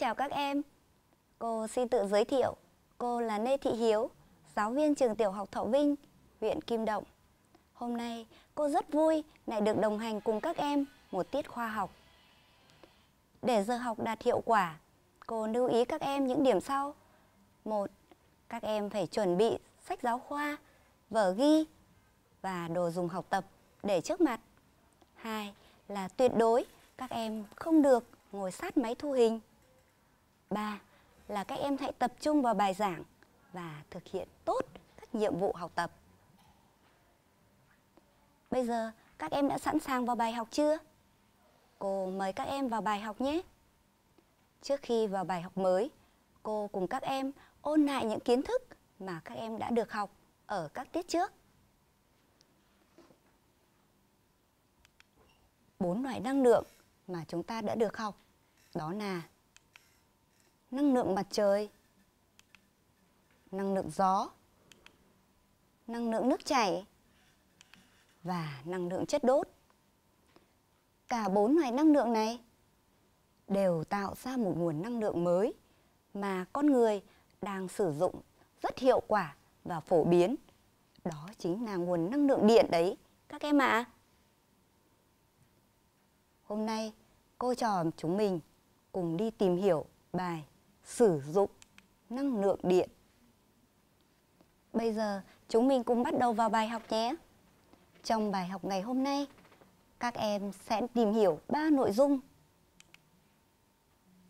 chào các em. Cô xin tự giới thiệu. Cô là Lê Thị Hiếu, giáo viên trường tiểu học Thọ Vinh, huyện Kim Động. Hôm nay cô rất vui lại được đồng hành cùng các em một tiết khoa học. Để giờ học đạt hiệu quả, cô lưu ý các em những điểm sau. Một, các em phải chuẩn bị sách giáo khoa, vở ghi và đồ dùng học tập để trước mặt. Hai là tuyệt đối các em không được ngồi sát máy thu hình. Ba là các em hãy tập trung vào bài giảng và thực hiện tốt các nhiệm vụ học tập. Bây giờ các em đã sẵn sàng vào bài học chưa? Cô mời các em vào bài học nhé. Trước khi vào bài học mới, cô cùng các em ôn lại những kiến thức mà các em đã được học ở các tiết trước. Bốn loại năng lượng mà chúng ta đã được học đó là năng lượng mặt trời, năng lượng gió, năng lượng nước chảy và năng lượng chất đốt. Cả bốn loại năng lượng này đều tạo ra một nguồn năng lượng mới mà con người đang sử dụng rất hiệu quả và phổ biến. Đó chính là nguồn năng lượng điện đấy các em ạ. À. Hôm nay cô trò chúng mình cùng đi tìm hiểu bài sử dụng năng lượng điện. Bây giờ chúng mình cùng bắt đầu vào bài học nhé. Trong bài học ngày hôm nay, các em sẽ tìm hiểu ba nội dung.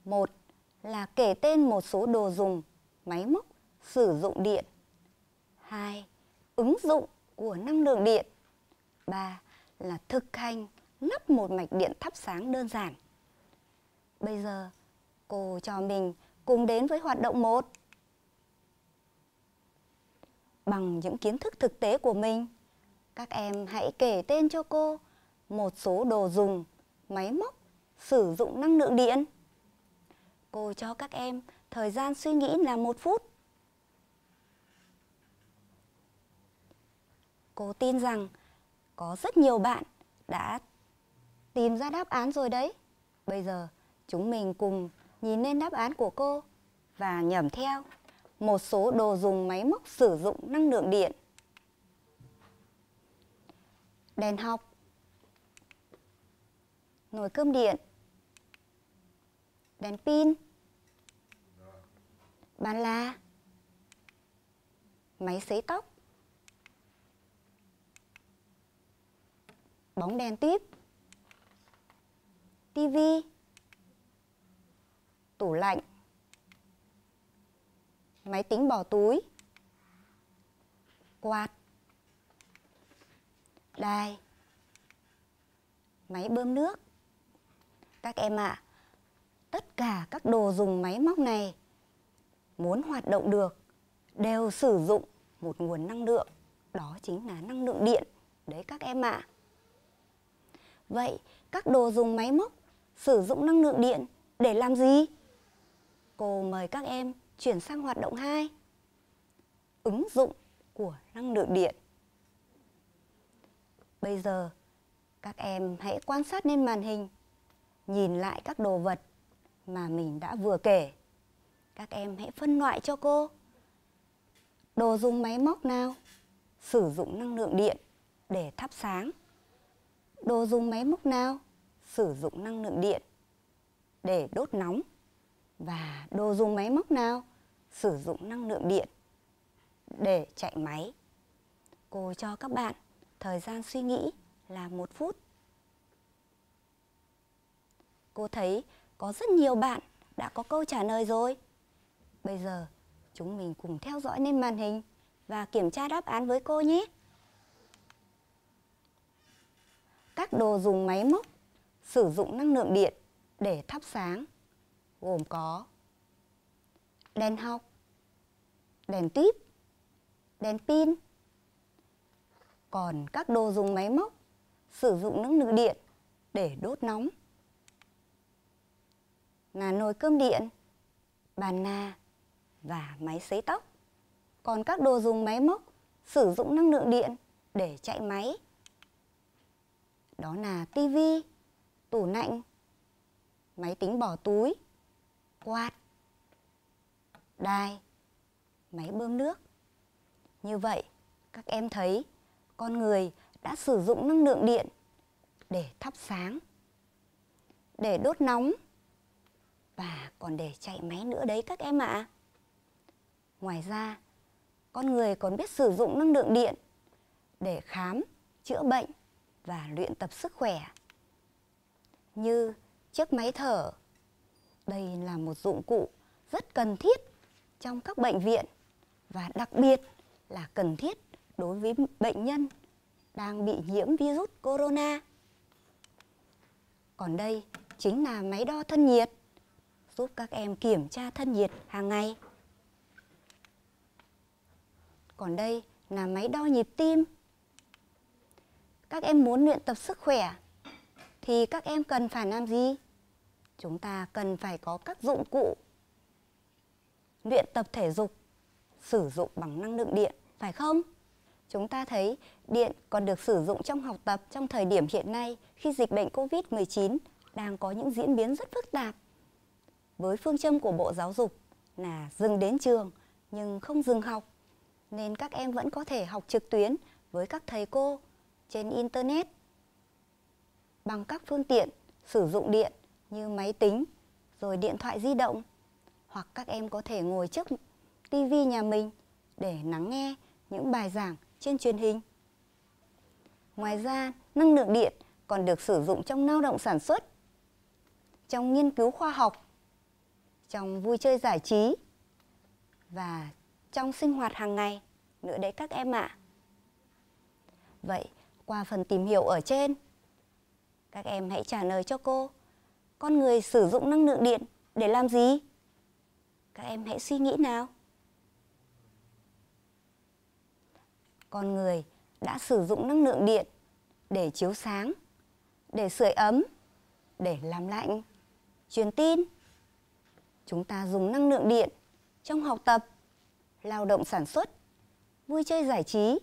Một là kể tên một số đồ dùng, máy móc sử dụng điện. Hai, ứng dụng của năng lượng điện. Ba là thực hành lắp một mạch điện thắp sáng đơn giản. Bây giờ cô cho mình cùng đến với hoạt động 1. Bằng những kiến thức thực tế của mình, các em hãy kể tên cho cô một số đồ dùng, máy móc sử dụng năng lượng điện. Cô cho các em thời gian suy nghĩ là một phút. Cô tin rằng có rất nhiều bạn đã tìm ra đáp án rồi đấy. Bây giờ chúng mình cùng nhìn lên đáp án của cô và nhẩm theo một số đồ dùng máy móc sử dụng năng lượng điện. Đèn học, nồi cơm điện, đèn pin, bàn la, máy sấy tóc, bóng đèn tiếp, tivi, tủ lạnh, máy tính bỏ túi, quạt, đài, máy bơm nước. Các em ạ, à, tất cả các đồ dùng máy móc này muốn hoạt động được đều sử dụng một nguồn năng lượng, đó chính là năng lượng điện. Đấy các em ạ. À. Vậy các đồ dùng máy móc sử dụng năng lượng điện để làm gì? Cô mời các em chuyển sang hoạt động 2. Ứng dụng của năng lượng điện. Bây giờ các em hãy quan sát lên màn hình, nhìn lại các đồ vật mà mình đã vừa kể. Các em hãy phân loại cho cô. Đồ dùng máy móc nào sử dụng năng lượng điện để thắp sáng? Đồ dùng máy móc nào sử dụng năng lượng điện để đốt nóng? Và đồ dùng máy móc nào sử dụng năng lượng điện để chạy máy? Cô cho các bạn thời gian suy nghĩ là một phút. Cô thấy có rất nhiều bạn đã có câu trả lời rồi. Bây giờ chúng mình cùng theo dõi lên màn hình và kiểm tra đáp án với cô nhé. Các đồ dùng máy móc sử dụng năng lượng điện để thắp sáng gồm có đèn học, đèn típ, đèn pin. Còn các đồ dùng máy móc sử dụng năng lượng điện để đốt nóng. Là nồi cơm điện, bàn nà và máy sấy tóc. Còn các đồ dùng máy móc sử dụng năng lượng điện để chạy máy. Đó là tivi, tủ lạnh, máy tính bỏ túi, quạt, đài, máy bơm nước. Như vậy, các em thấy con người đã sử dụng năng lượng điện để thắp sáng, để đốt nóng và còn để chạy máy nữa đấy các em ạ. Ngoài ra, con người còn biết sử dụng năng lượng điện để khám, chữa bệnh và luyện tập sức khỏe. Như chiếc máy thở. Đây là một dụng cụ rất cần thiết trong các bệnh viện và đặc biệt là cần thiết đối với bệnh nhân đang bị nhiễm virus corona. Còn đây chính là máy đo thân nhiệt, giúp các em kiểm tra thân nhiệt hàng ngày. Còn đây là máy đo nhịp tim. Các em muốn luyện tập sức khỏe thì các em cần phải làm gì? Chúng ta cần phải có các dụng cụ luyện tập thể dục sử dụng bằng năng lượng điện, phải không? Chúng ta thấy điện còn được sử dụng trong học tập trong thời điểm hiện nay khi dịch bệnh Covid-19 đang có những diễn biến rất phức tạp. Với phương châm của Bộ Giáo dục là dừng đến trường nhưng không dừng học, nên các em vẫn có thể học trực tuyến với các thầy cô trên Internet bằng các phương tiện sử dụng điện như máy tính, rồi điện thoại di động. Hoặc các em có thể ngồi trước TV nhà mình để lắng nghe những bài giảng trên truyền hình. Ngoài ra, năng lượng điện còn được sử dụng trong lao động sản xuất, trong nghiên cứu khoa học, trong vui chơi giải trí và trong sinh hoạt hàng ngày nữa đấy các em ạ. Vậy, qua phần tìm hiểu ở trên, các em hãy trả lời cho cô. Con người sử dụng năng lượng điện để làm gì? Các em hãy suy nghĩ nào. Con người đã sử dụng năng lượng điện để chiếu sáng, để sưởi ấm, để làm lạnh, truyền tin. Chúng ta dùng năng lượng điện trong học tập, lao động sản xuất, vui chơi giải trí,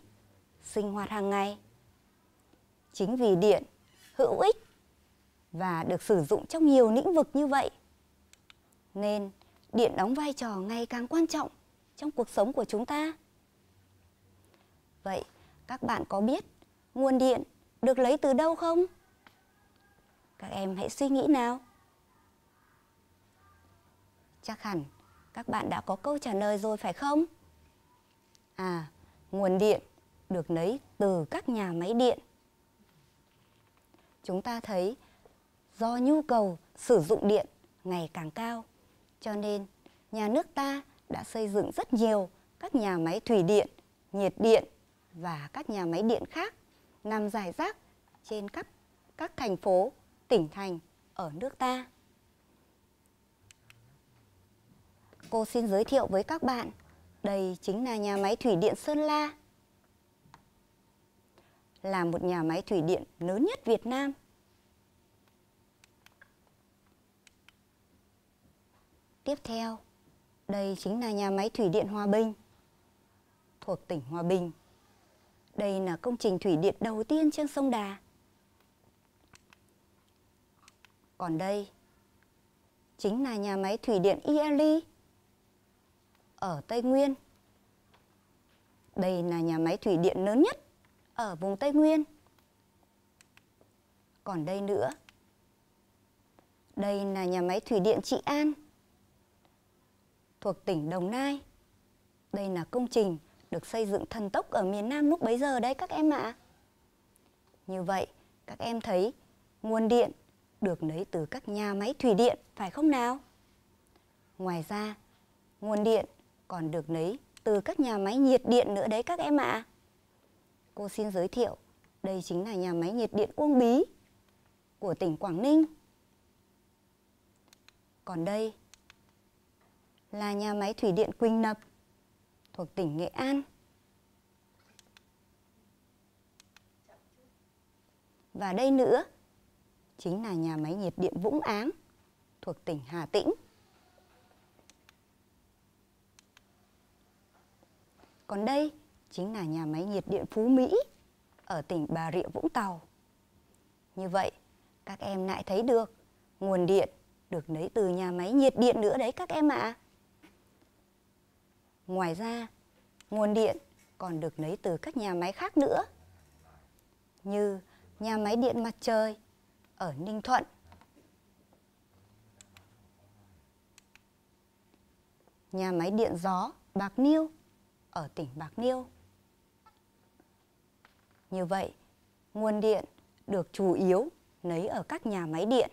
sinh hoạt hàng ngày. Chính vì điện hữu ích và được sử dụng trong nhiều lĩnh vực như vậy. Nên điện đóng vai trò ngày càng quan trọng trong cuộc sống của chúng ta. Vậy các bạn có biết nguồn điện được lấy từ đâu không? Các em hãy suy nghĩ nào. Chắc hẳn các bạn đã có câu trả lời rồi phải không? À, nguồn điện được lấy từ các nhà máy điện chúng ta thấy do nhu cầu sử dụng điện ngày càng cao, cho nên nhà nước ta đã xây dựng rất nhiều các nhà máy thủy điện, nhiệt điện và các nhà máy điện khác nằm rải rác trên các các thành phố, tỉnh thành ở nước ta. Cô xin giới thiệu với các bạn, đây chính là nhà máy thủy điện Sơn La là một nhà máy thủy điện lớn nhất Việt Nam. Tiếp theo, đây chính là nhà máy thủy điện Hòa Bình thuộc tỉnh Hòa Bình. Đây là công trình thủy điện đầu tiên trên sông Đà. Còn đây chính là nhà máy thủy điện Iali ở Tây Nguyên. Đây là nhà máy thủy điện lớn nhất ở vùng Tây Nguyên. Còn đây nữa, đây là nhà máy thủy điện Trị An thuộc tỉnh Đồng Nai. Đây là công trình được xây dựng thần tốc ở miền Nam lúc bấy giờ đấy các em ạ. Như vậy, các em thấy nguồn điện được lấy từ các nhà máy thủy điện phải không nào? Ngoài ra, nguồn điện còn được lấy từ các nhà máy nhiệt điện nữa đấy các em ạ. Cô xin giới thiệu, đây chính là nhà máy nhiệt điện Uông Bí của tỉnh Quảng Ninh. Còn đây là nhà máy thủy điện Quỳnh Nập thuộc tỉnh Nghệ An. Và đây nữa chính là nhà máy nhiệt điện Vũng Áng thuộc tỉnh Hà Tĩnh. Còn đây chính là nhà máy nhiệt điện Phú Mỹ ở tỉnh Bà Rịa Vũng Tàu. Như vậy, các em lại thấy được nguồn điện được lấy từ nhà máy nhiệt điện nữa đấy các em ạ. Ngoài ra, nguồn điện còn được lấy từ các nhà máy khác nữa. Như nhà máy điện mặt trời ở Ninh Thuận. Nhà máy điện gió Bạc Liêu ở tỉnh Bạc Liêu. Như vậy, nguồn điện được chủ yếu lấy ở các nhà máy điện.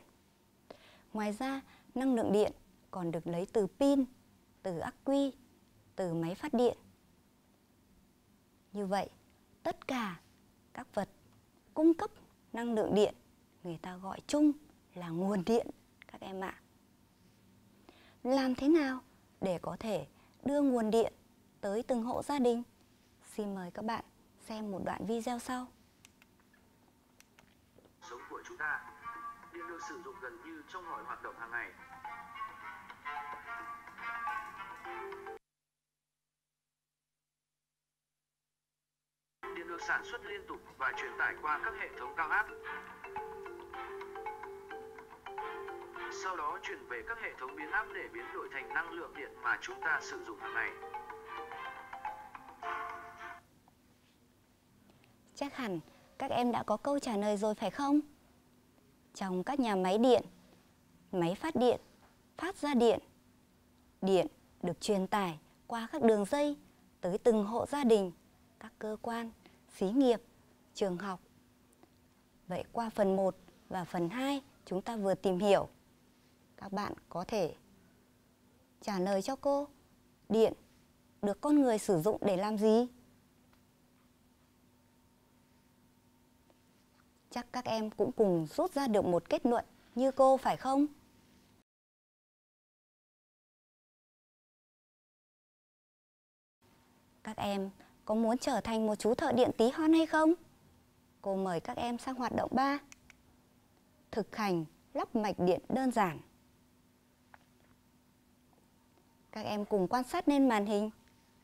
Ngoài ra, năng lượng điện còn được lấy từ pin, từ ắc quy, từ máy phát điện. Như vậy, tất cả các vật cung cấp năng lượng điện người ta gọi chung là nguồn điện các em ạ. Làm thế nào để có thể đưa nguồn điện tới từng hộ gia đình? Xin mời các bạn xem một đoạn video sau. Sống của chúng ta, điện được sử dụng gần như trong mọi hoạt động hàng ngày. Được sản xuất liên tục và truyền tải qua các hệ thống cao áp. Sau đó chuyển về các hệ thống biến áp để biến đổi thành năng lượng điện mà chúng ta sử dụng hàng ngày. Chắc hẳn các em đã có câu trả lời rồi phải không? Trong các nhà máy điện, máy phát điện, phát ra điện, điện được truyền tải qua các đường dây tới từng hộ gia đình, các cơ quan, xí nghiệp, trường học. Vậy qua phần 1 và phần 2 chúng ta vừa tìm hiểu. Các bạn có thể trả lời cho cô điện được con người sử dụng để làm gì? Chắc các em cũng cùng rút ra được một kết luận như cô phải không? Các em có muốn trở thành một chú thợ điện tí hon hay không? Cô mời các em sang hoạt động 3. Thực hành lắp mạch điện đơn giản. Các em cùng quan sát lên màn hình,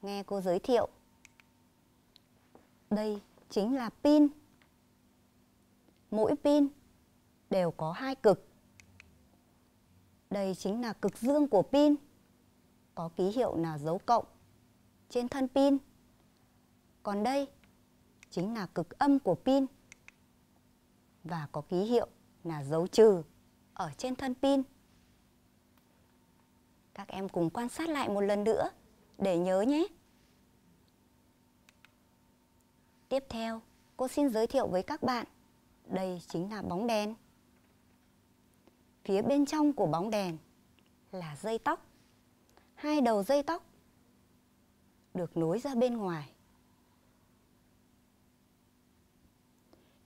nghe cô giới thiệu. Đây chính là pin. Mỗi pin đều có hai cực. Đây chính là cực dương của pin. Có ký hiệu là dấu cộng trên thân pin. Còn đây chính là cực âm của pin và có ký hiệu là dấu trừ ở trên thân pin. Các em cùng quan sát lại một lần nữa để nhớ nhé. Tiếp theo, cô xin giới thiệu với các bạn, đây chính là bóng đèn. Phía bên trong của bóng đèn là dây tóc. Hai đầu dây tóc được nối ra bên ngoài.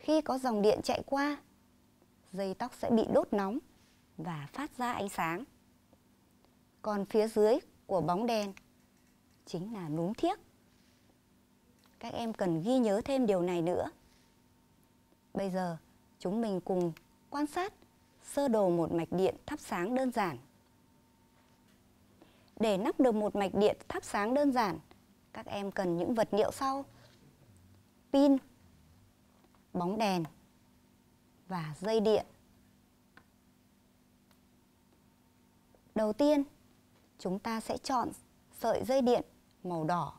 Khi có dòng điện chạy qua, dây tóc sẽ bị đốt nóng và phát ra ánh sáng. Còn phía dưới của bóng đèn chính là núm thiếc. Các em cần ghi nhớ thêm điều này nữa. Bây giờ chúng mình cùng quan sát sơ đồ một mạch điện thắp sáng đơn giản. Để nắp được một mạch điện thắp sáng đơn giản, các em cần những vật liệu sau. Pin, bóng đèn và dây điện. Đầu tiên, chúng ta sẽ chọn sợi dây điện màu đỏ.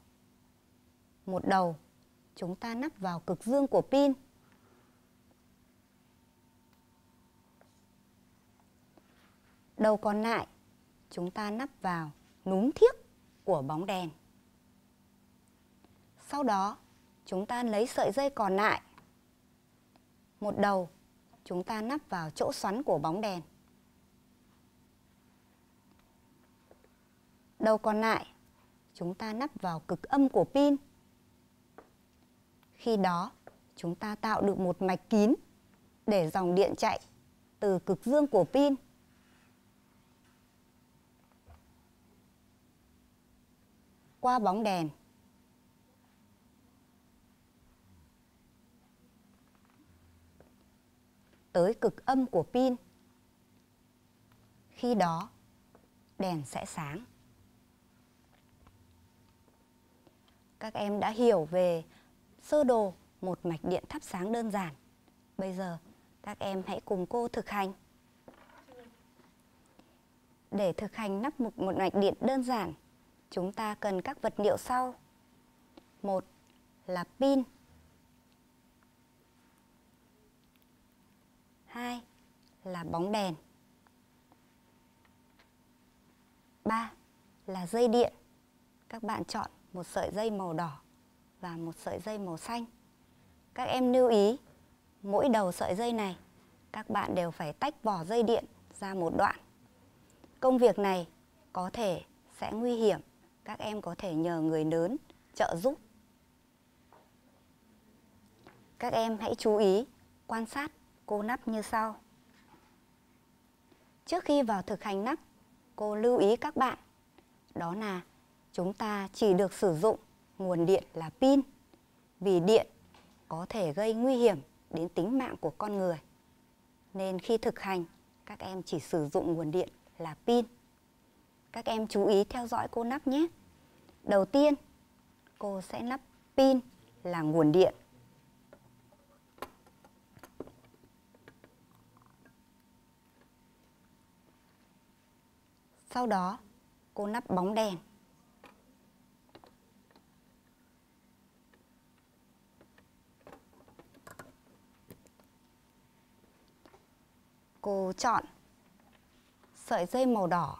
Một đầu, chúng ta nắp vào cực dương của pin. Đầu còn lại, chúng ta nắp vào núm thiếc của bóng đèn. Sau đó, chúng ta lấy sợi dây còn lại. Một đầu, chúng ta nắp vào chỗ xoắn của bóng đèn. Đầu còn lại, chúng ta nắp vào cực âm của pin. Khi đó, chúng ta tạo được một mạch kín để dòng điện chạy từ cực dương của pin qua bóng đèn tới cực âm của pin. Khi đó, đèn sẽ sáng. Các em đã hiểu về sơ đồ một mạch điện thắp sáng đơn giản. Bây giờ, các em hãy cùng cô thực hành. Để thực hành nắp một, một mạch điện đơn giản, chúng ta cần các vật liệu sau. Một là pin. Hai là bóng đèn. Ba là dây điện. Các bạn chọn một sợi dây màu đỏ và một sợi dây màu xanh. Các em lưu ý, mỗi đầu sợi dây này các bạn đều phải tách vỏ dây điện ra một đoạn. Công việc này có thể sẽ nguy hiểm, các em có thể nhờ người lớn trợ giúp. Các em hãy chú ý quan sát cô nắp như sau. Trước khi vào thực hành nắp, cô lưu ý các bạn đó là chúng ta chỉ được sử dụng nguồn điện là pin vì điện có thể gây nguy hiểm đến tính mạng của con người. Nên khi thực hành, các em chỉ sử dụng nguồn điện là pin. Các em chú ý theo dõi cô nắp nhé. Đầu tiên, cô sẽ nắp pin là nguồn điện. Sau đó, cô nắp bóng đèn. Cô chọn sợi dây màu đỏ.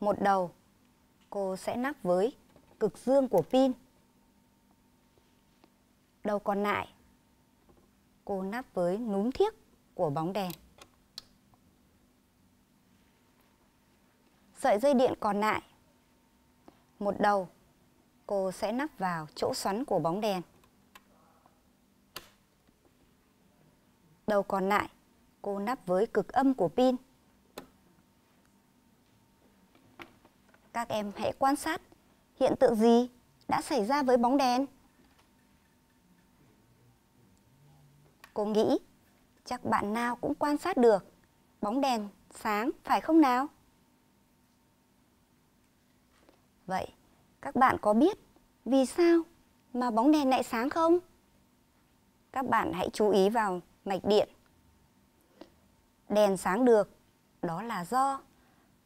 Một đầu cô sẽ nắp với cực dương của pin. Đầu còn lại cô nắp với núm thiếc của bóng đèn. Sợi dây điện còn lại một đầu, cô sẽ nắp vào chỗ xoắn của bóng đèn. Đầu còn lại, cô nắp với cực âm của pin. Các em hãy quan sát, hiện tượng gì đã xảy ra với bóng đèn. Cô nghĩ chắc bạn nào cũng quan sát được bóng đèn sáng, phải không nào? Vậy các bạn có biết vì sao mà bóng đèn lại sáng không? Các bạn hãy chú ý vào mạch điện. Đèn sáng được đó là do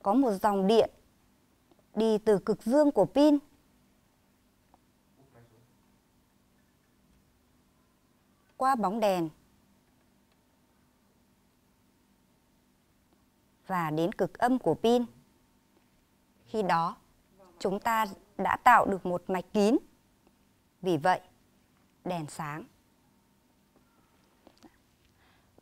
có một dòng điện đi từ cực dương của pin qua bóng đèn và đến cực âm của pin. Khi đó, chúng ta đã tạo được một mạch kín. Vì vậy, đèn sáng.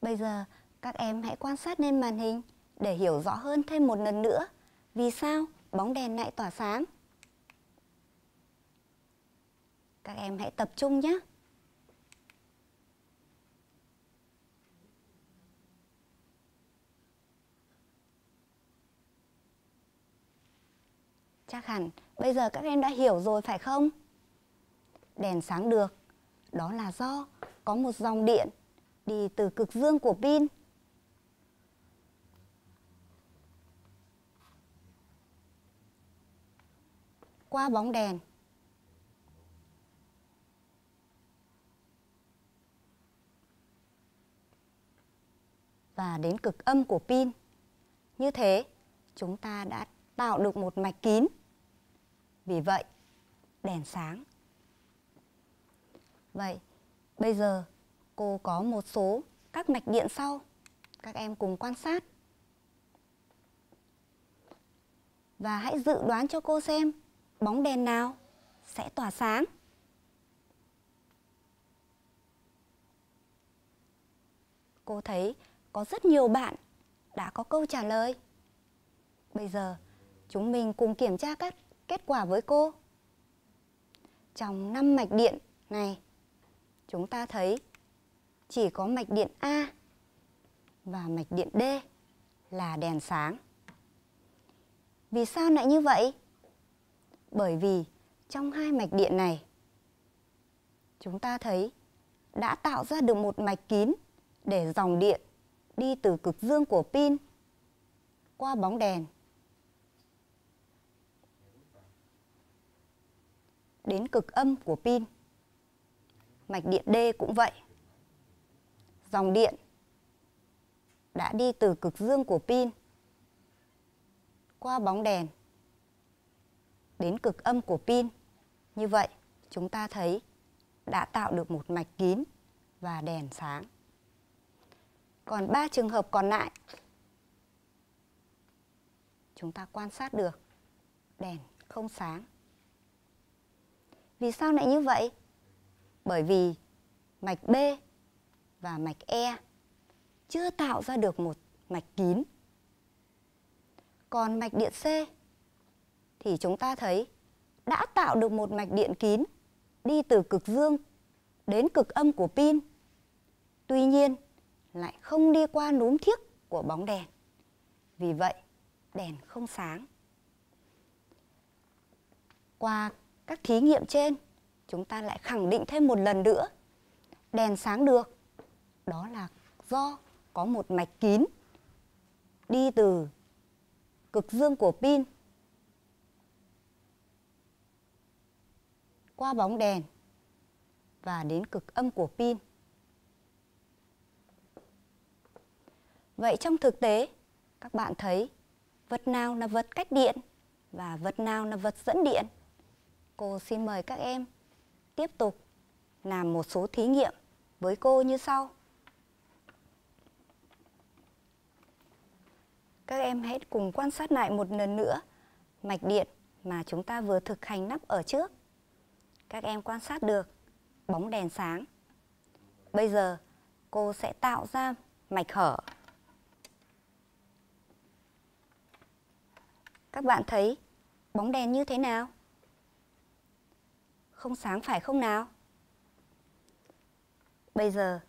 Bây giờ, các em hãy quan sát lên màn hình để hiểu rõ hơn thêm một lần nữa vì sao bóng đèn lại tỏa sáng. Các em hãy tập trung nhé. Chắc hẳn bây giờ các em đã hiểu rồi phải không? Đèn sáng được, đó là do có một dòng điện đi từ cực dương của pin qua bóng đèn. Và đến cực âm của pin. Như thế, chúng ta đã tạo được một mạch kín. Vì vậy, đèn sáng. Vậy, bây giờ cô có một số các mạch điện sau. Các em cùng quan sát. Và hãy dự đoán cho cô xem bóng đèn nào sẽ tỏa sáng? Cô thấy có rất nhiều bạn đã có câu trả lời. Bây giờ chúng mình cùng kiểm tra các kết quả với cô. Trong 5 mạch điện này, chúng ta thấy chỉ có mạch điện A và mạch điện D là đèn sáng. Vì sao lại như vậy? Bởi vì trong hai mạch điện này chúng ta thấy đã tạo ra được một mạch kín để dòng điện đi từ cực dương của pin qua bóng đèn đến cực âm của pin. Mạch điện D cũng vậy. Dòng điện đã đi từ cực dương của pin qua bóng đèn đến cực âm của pin. Như vậy, chúng ta thấy đã tạo được một mạch kín và đèn sáng. Còn ba trường hợp còn lại chúng ta quan sát được đèn không sáng. Vì sao lại như vậy? Bởi vì mạch B và mạch E chưa tạo ra được một mạch kín. Còn mạch điện C thì chúng ta thấy đã tạo được một mạch điện kín đi từ cực dương đến cực âm của pin. Tuy nhiên, lại không đi qua núm thiếc của bóng đèn. Vì vậy, đèn không sáng. Qua các thí nghiệm trên, chúng ta lại khẳng định thêm một lần nữa. Đèn sáng được, đó là do có một mạch kín đi từ cực dương của pin qua bóng đèn và đến cực âm của pin. Vậy trong thực tế, các bạn thấy vật nào là vật cách điện và vật nào là vật dẫn điện? Cô xin mời các em tiếp tục làm một số thí nghiệm với cô như sau. Các em hãy cùng quan sát lại một lần nữa mạch điện mà chúng ta vừa thực hành nắp ở trước. Các em quan sát được bóng đèn sáng. Bây giờ, cô sẽ tạo ra mạch hở. Các bạn thấy bóng đèn như thế nào? Không sáng phải không nào? Bây giờ,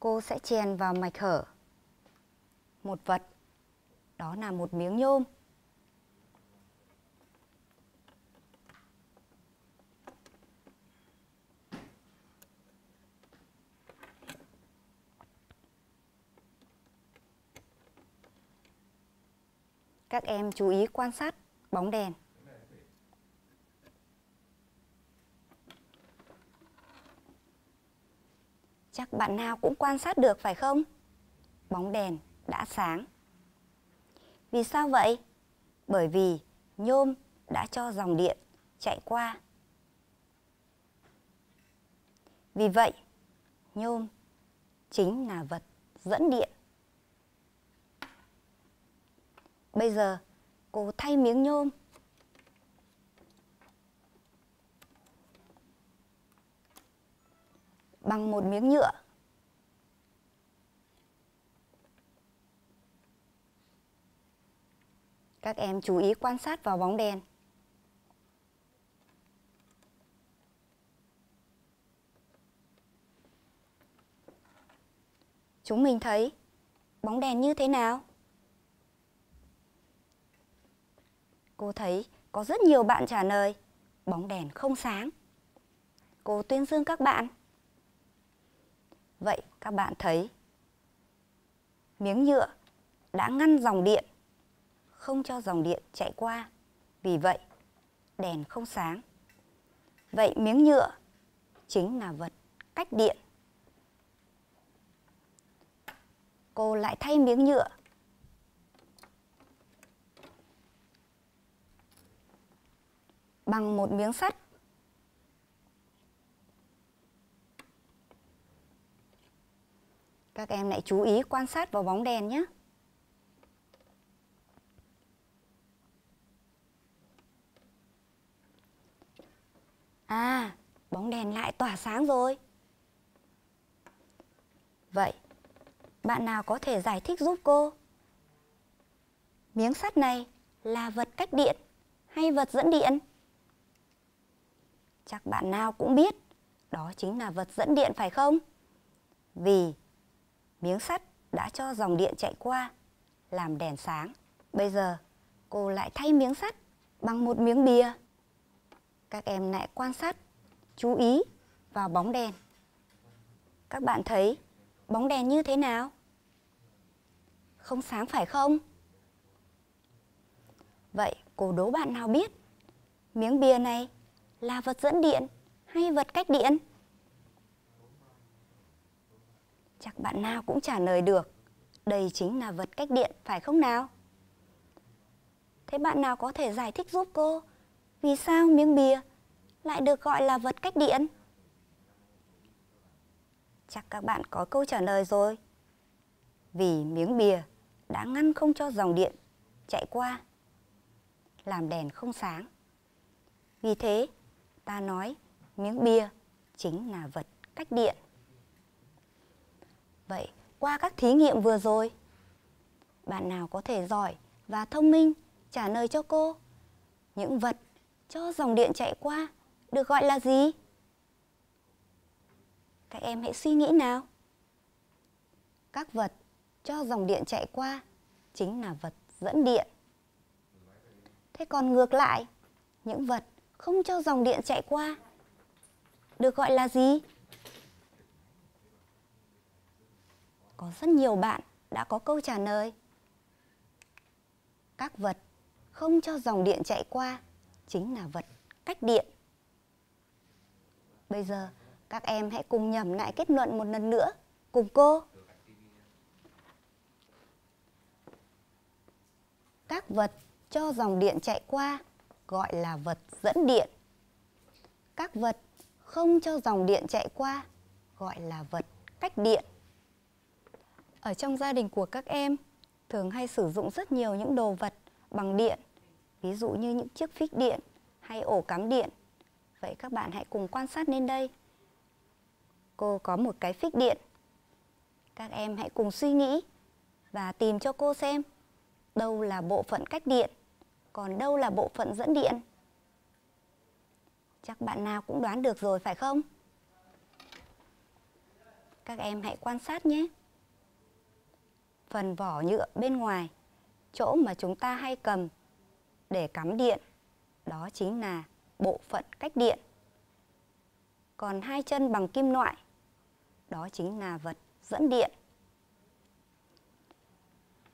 cô sẽ chèn vào mạch hở một vật. Đó là một miếng nhôm. Các em chú ý quan sát bóng đèn. Chắc bạn nào cũng quan sát được phải không? Bóng đèn đã sáng. Vì sao vậy? Bởi vì nhôm đã cho dòng điện chạy qua. Vì vậy, nhôm chính là vật dẫn điện. Bây giờ, cô thay miếng nhôm bằng một miếng nhựa Các em chú ý quan sát vào bóng đèn. Chúng mình thấy bóng đèn như thế nào? Cô thấy có rất nhiều bạn trả lời, bóng đèn không sáng. Cô tuyên dương các bạn. Vậy các bạn thấy miếng nhựa đã ngăn dòng điện không cho dòng điện chạy qua. Vì vậy, đèn không sáng. Vậy miếng nhựa chính là vật cách điện. Cô lại thay miếng nhựa bằng một miếng sắt. Các em lại chú ý quan sát vào bóng đèn nhé. À, bóng đèn lại tỏa sáng rồi. Vậy, bạn nào có thể giải thích giúp cô? Miếng sắt này là vật cách điện hay vật dẫn điện? Chắc bạn nào cũng biết, đó chính là vật dẫn điện phải không? Vì miếng sắt đã cho dòng điện chạy qua, làm đèn sáng. Bây giờ, cô lại thay miếng sắt bằng một miếng bìa các em lại quan sát, chú ý vào bóng đèn. Các bạn thấy bóng đèn như thế nào? Không sáng phải không? Vậy cô đố bạn nào biết miếng bìa này là vật dẫn điện hay vật cách điện? Chắc bạn nào cũng trả lời được. Đây chính là vật cách điện, phải không nào? Thế bạn nào có thể giải thích giúp cô vì sao miếng bìa lại được gọi là vật cách điện? Chắc các bạn có câu trả lời rồi. Vì miếng bìa đã ngăn không cho dòng điện chạy qua, làm đèn không sáng. Vì thế, ta nói miếng bìa chính là vật cách điện. Vậy, qua các thí nghiệm vừa rồi, bạn nào có thể giỏi và thông minh trả lời cho cô? Những vật cho dòng điện chạy qua được gọi là gì? Các em hãy suy nghĩ nào. Các vật cho dòng điện chạy qua chính là vật dẫn điện. Thế còn ngược lại, những vật không cho dòng điện chạy qua được gọi là gì? Có rất nhiều bạn đã có câu trả lời. Các vật không cho dòng điện chạy qua chính là vật cách điện. Bây giờ, các em hãy cùng nhẩm lại kết luận một lần nữa cùng cô. Các vật cho dòng điện chạy qua gọi là vật dẫn điện. Các vật không cho dòng điện chạy qua gọi là vật cách điện. Ở trong gia đình của các em thường hay sử dụng rất nhiều những đồ vật bằng điện, ví dụ như những chiếc phích điện hay ổ cắm điện. Vậy các bạn hãy cùng quan sát lên đây. Cô có một cái phích điện. Các em hãy cùng suy nghĩ và tìm cho cô xem đâu là bộ phận cách điện, còn đâu là bộ phận dẫn điện. Chắc bạn nào cũng đoán được rồi phải không? Các em hãy quan sát nhé. Phần vỏ nhựa bên ngoài, chỗ mà chúng ta hay cầm để cắm điện, đó chính là bộ phận cách điện. Còn hai chân bằng kim loại, đó chính là vật dẫn điện.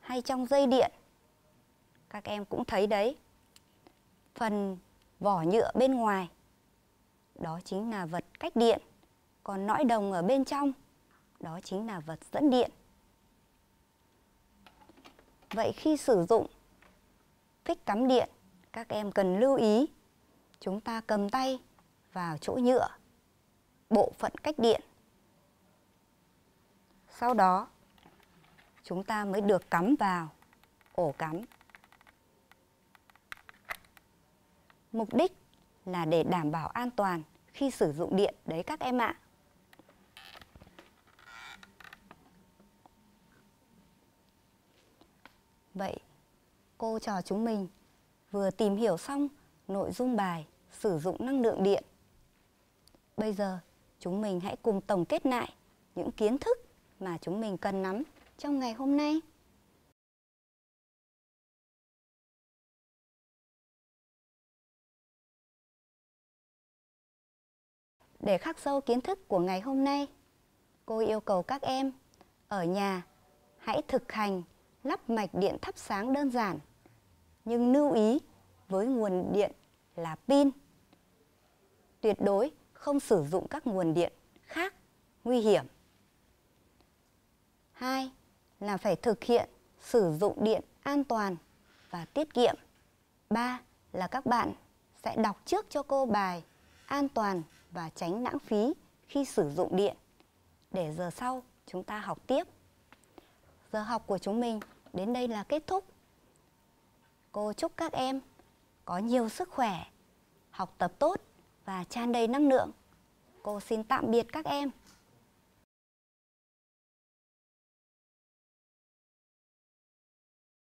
Hay trong dây điện, các em cũng thấy đấy, phần vỏ nhựa bên ngoài đó chính là vật cách điện. Còn nõi đồng ở bên trong, đó chính là vật dẫn điện. Vậy khi sử dụng phích cắm điện, các em cần lưu ý chúng ta cầm tay vào chỗ nhựa, bộ phận cách điện. Sau đó, chúng ta mới được cắm vào ổ cắm. Mục đích là để đảm bảo an toàn khi sử dụng điện đấy các em ạ. Vậy, cô trò chúng mình vừa tìm hiểu xong nội dung bài sử dụng năng lượng điện. Bây giờ, chúng mình hãy cùng tổng kết lại những kiến thức mà chúng mình cần nắm trong ngày hôm nay. Để khắc sâu kiến thức của ngày hôm nay, cô yêu cầu các em ở nhà hãy thực hành lắp mạch điện thắp sáng đơn giản, nhưng lưu ý với nguồn điện là pin. Tuyệt đối không sử dụng các nguồn điện khác nguy hiểm. Hai là phải thực hiện sử dụng điện an toàn và tiết kiệm. Ba là các bạn sẽ đọc trước cho cô bài an toàn và tránh lãng phí khi sử dụng điện để giờ sau chúng ta học tiếp. Giờ học của chúng mình đến đây là kết thúc. Cô chúc các em có nhiều sức khỏe, học tập tốt và tràn đầy năng lượng. Cô xin tạm biệt các em.